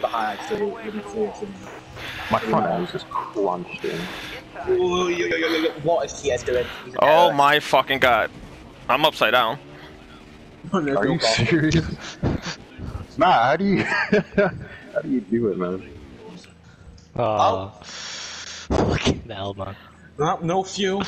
the highlights to really force him. My front end is just crunched in. Ooh, yo, yo, yo, yo, What is TS doing? Oh error. my fucking god. I'm upside down. Are you serious? nah, how do you how do you do it, man? Oh. Fucking hell, man. Not no fuel.